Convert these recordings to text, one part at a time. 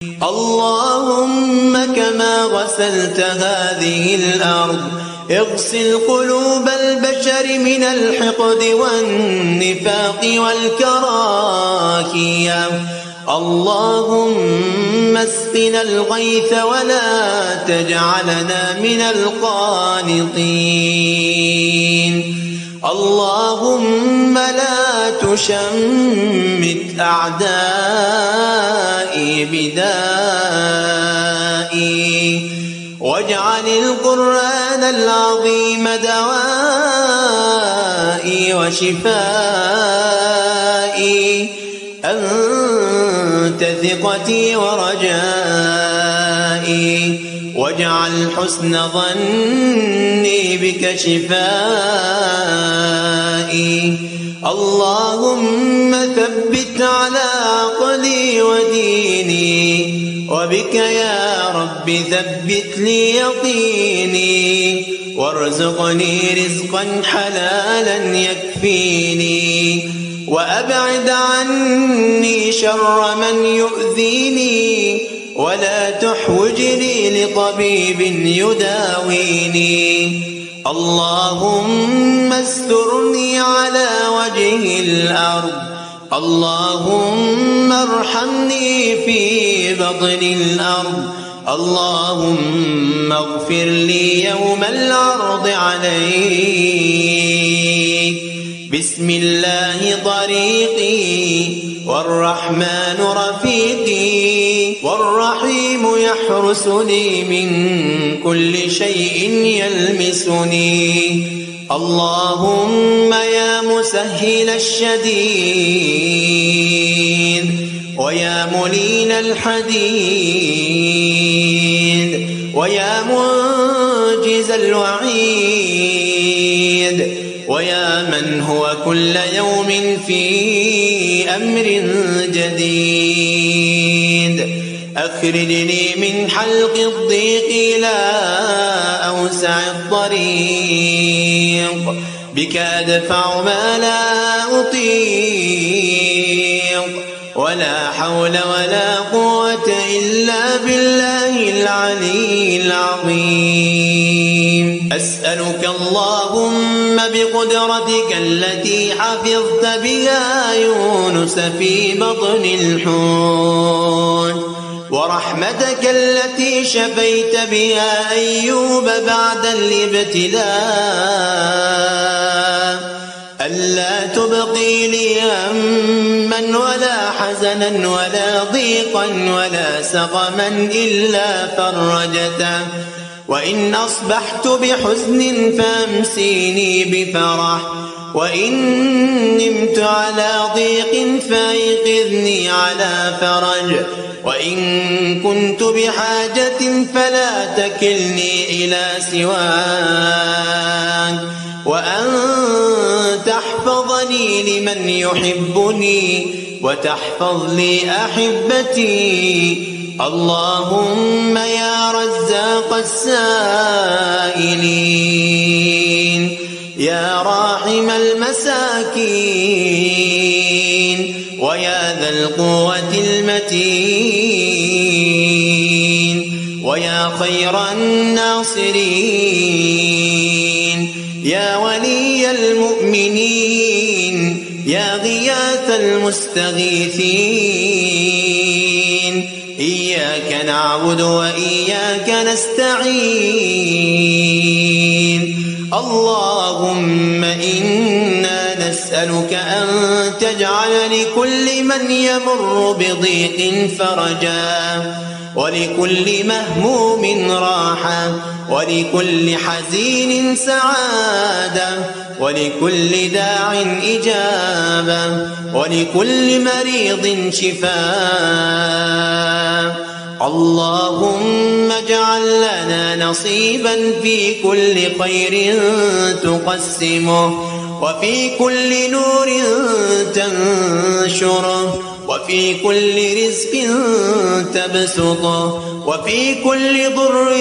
اللهم كما غسلت هذه الأرض اغسل قلوب البشر من الحقد والنفاق والكراهية اللهم اسقنا الغيث ولا تجعلنا من القانطين. اللهم تشمت أعدائي بدائي واجعل القرآن العظيم دوائي وشفائي. أنت ثقتي ورجائي. واجعل حسن ظني بك شفائي. اللهم ثبت على عقلي وديني وبك يا رب ثبت لي يقيني وارزقني رزقا حلالا يكفيني وأبعد عني شر من يؤذيني ولا تحوجني لطبيب يداويني. اللهم استرني على وجه الأرض. اللهم ارحمني في بطن الأرض. اللهم اغفر لي يوم العرض عليك. بسم الله طريقي. والرحمن رفيقي والرحيم يحرسني من كل شيء يلمسني. اللهم يا مسهل الشديد ويا ملين الحديد ويا منجز الوعيد. ويا من هو كل يوم في أمر جديد. أخرجني من حلق الضيق إلى أوسع الطريق. بك أدفع ما لا أطيق. ولا حول ولا قوة إلا بالله العلي العظيم. أسألك اللهم بقدرتك التي حفظت بها يونس في بطن الحوت ورحمتك التي شفيت بها أيوب بعد الابتلاء. ألا تبقي لي هما ولا حزنا ولا ضيقا ولا سقما إلا فرجته. وإن أصبحت بحزن فأمسيني بفرح وإن نمت على ضيق فأيقظني على فرج وإن كنت بحاجة فلا تكلني إلى سواك وأن تحفظني لمن يحبني وتحفظ لي أحبتي. اللهم يا رزاق السائلين يا راحم المساكين ويا ذا القوة المتين ويا خير الناصرين. يا ولي المؤمنين يا غياث المستغيثين إياك نعبد وإياك نستعين. اللهم إنا نسألك أن تجعل لكل من يمر بضيق فرجا. ولكل مهموم راحة ولكل حزين سعادة ولكل داع إجابة ولكل مريض شفاء. اللهم اجعل لنا نصيبا في كل خير تقسمه وفي كل نور تنشره وفي كل رزق تبسطه وفي كل ضر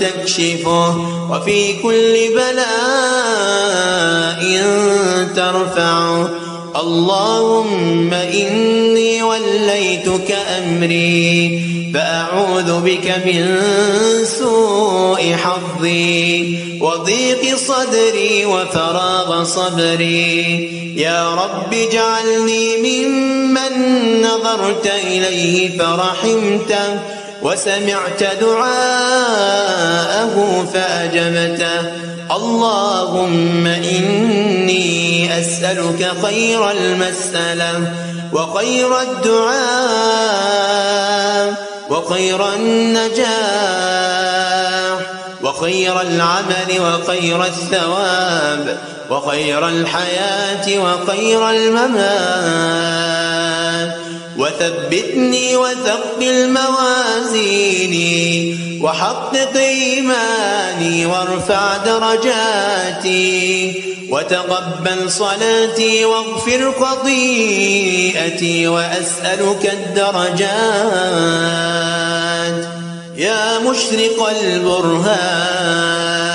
تكشفه وفي كل بلاء ترفعه. اللهم إني وليتك أمري. فأعوذ بك من سوء حظي وضيق صدري وفراغ صبري. يا رب اجعلني ممن نظرت إليه فرحمته وسمعت دعاءه فأجبته اللهم إني أسألك خير المسألة وخير الدعاء. وخير النجاح وخير العمل وخير الثواب وخير الحياة وخير الممات. وثبتني وثقل موازيني وحقق إيماني وارفع درجاتي وتقبل صلاتي واغفر خطيئتي وأسألك الدرجات. يا مشرق البرهان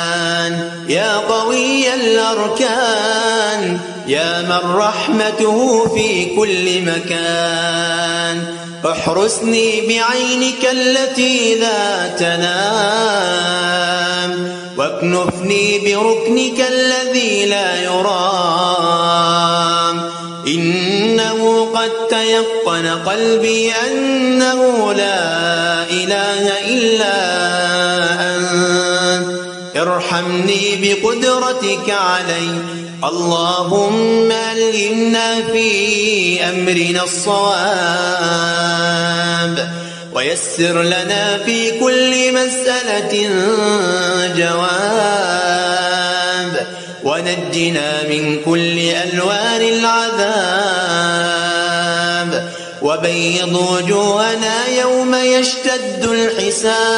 يا قوي الأركان يا من رحمته في كل مكان. احرسني بعينك التي لا تنام واكنفني بركنك الذي لا يرام. إنه قد تيقن قلبي أنه لا إله إلا أنت. ارحمني بقدرتك علي. اللهم علمنا في أمرنا الصواب. ويسر لنا في كل مسألة جواب. ونجنا من كل ألوان العذاب. وبيض وجوهنا يوم يشتد الحساب.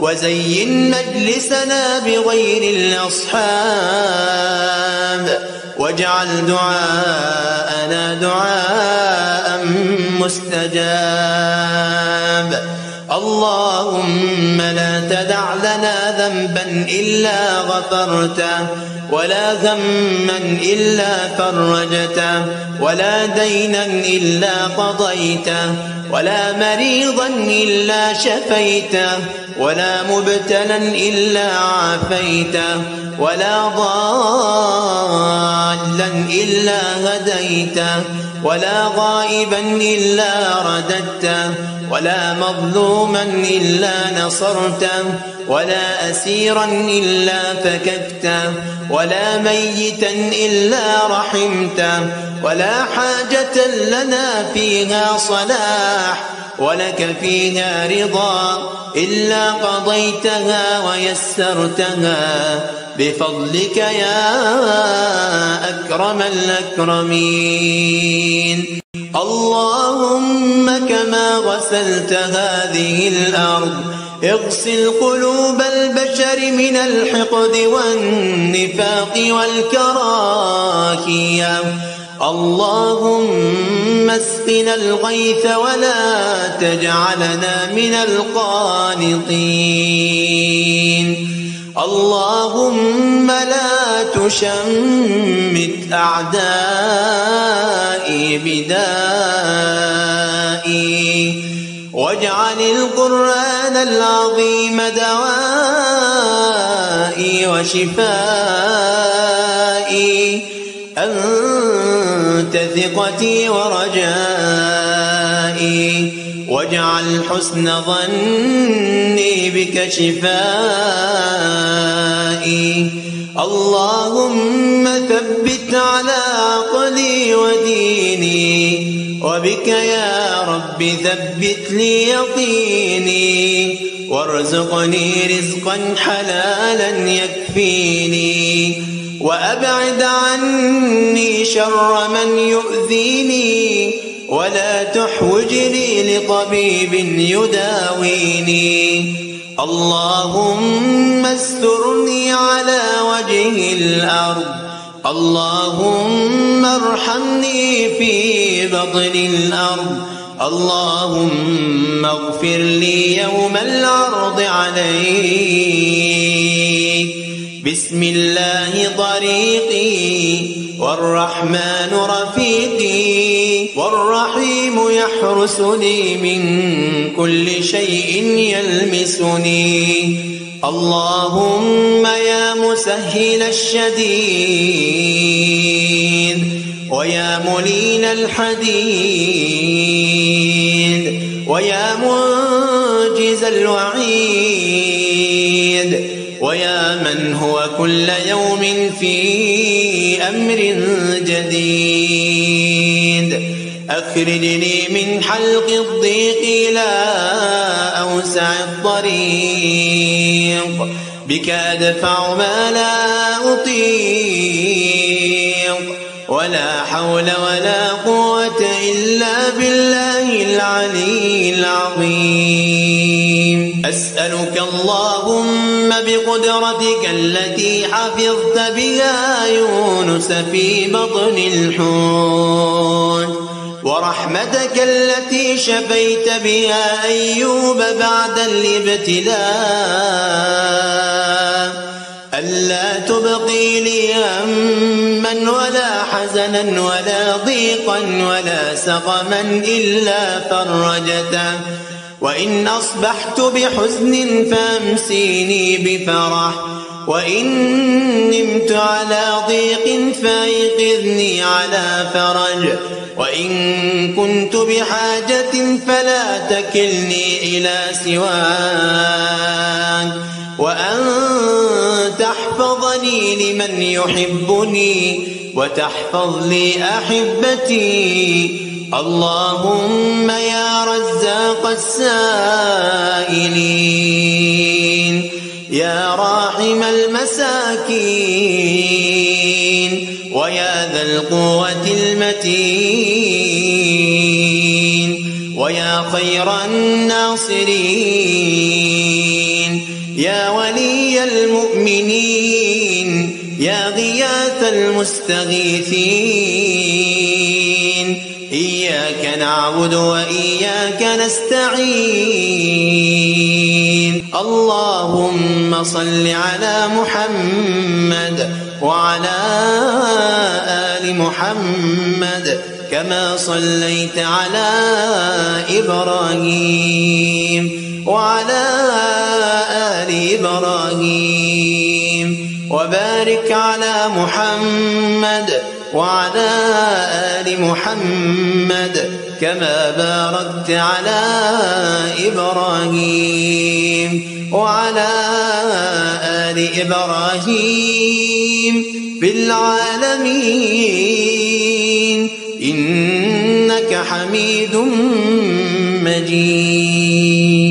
وزين مجلسنا بغير الأصحاب واجعل دعاءنا دعاء مستجاب. اللهم لا تدع لنا ذنبا إلا غفرته ولا ذما إلا فرجته ولا دينا إلا قضيته ولا مريضا إلا شفيته. ولا مبتلا إلا عافيته ولا ضالا إلا هديته ولا غائبا إلا رددته ولا مظلوما إلا نصرته ولا أسيرا إلا فككته ولا ميتا إلا رحمته ولا حاجة لنا فيها صلاح. ولك فيها رضا إلا قضيتها ويسرتها. بفضلك يا أكرم الأكرمين. اللهم كما غسلت هذه الأرض اغسل قلوب البشر من الحقد والنفاق والكراهية. اللهم اسقنا الغيث ولا تجعلنا من القانطين. اللهم لا تشمت أعدائي بدائي. واجعل القرآن العظيم دوائي وشفائي. أنت ثقتي ورجائي واجعل حسن ظني بك شفائي. اللهم ثبت على عقلي وديني وبك يا رب ثبت لي يقيني وارزقني رزقا حلالا يكفيني. وأبعد عني شر من يؤذيني ولا تحوجني لطبيب يداويني. اللهم استرني على وجه الأرض. اللهم ارحمني في بطن الأرض. اللهم اغفر لي يوم العرض عليك بسم الله طريقي والرحمن رفيقي والرحيم يحرسني من كل شيء يلمسني. اللهم يا مسهل الشديد ويا ملين الحديد ويا منجز الوعيد. ويا من هو كل يوم في أمر جديد؟ أخرجني من حلق الضيق إلى أوسع الطريق. بك أدفع ما لا أطيق. ولا حول ولا قوة إلا بالله العلي العظيم. أسألك اللهم بقدرتك التي حفظت بها يونس في بطن الحوت ورحمتك التي شفيت بها أيوب بعد الابتلاء. ألا تبقي لي هما ولا حزنا ولا ضيقا ولا سقما إلا فرجته. وإن أصبحت بحزن فأمسيني بفرح وإن نمت على ضيق فأيقظني على فرج وإن كنت بحاجة فلا تكلني إلى سواك وأن تحفظني لمن يحبني وتحفظ لي أحبتي اللهم يا رزاق السائلين يا راحم المساكين ويا ذا القوة المتين ويا خير الناصرين يا ولي المؤمنين يا غياث المستغيثين. إياك نعبد وإياك نستعين. اللهم صل على محمد وعلى آل محمد كما صليت على إبراهيم وعلى آل إبراهيم. وبارك على محمد وعلى آل محمد كما باركت على إبراهيم وعلى آل إبراهيم في العالمين. إنك حميد مجيد.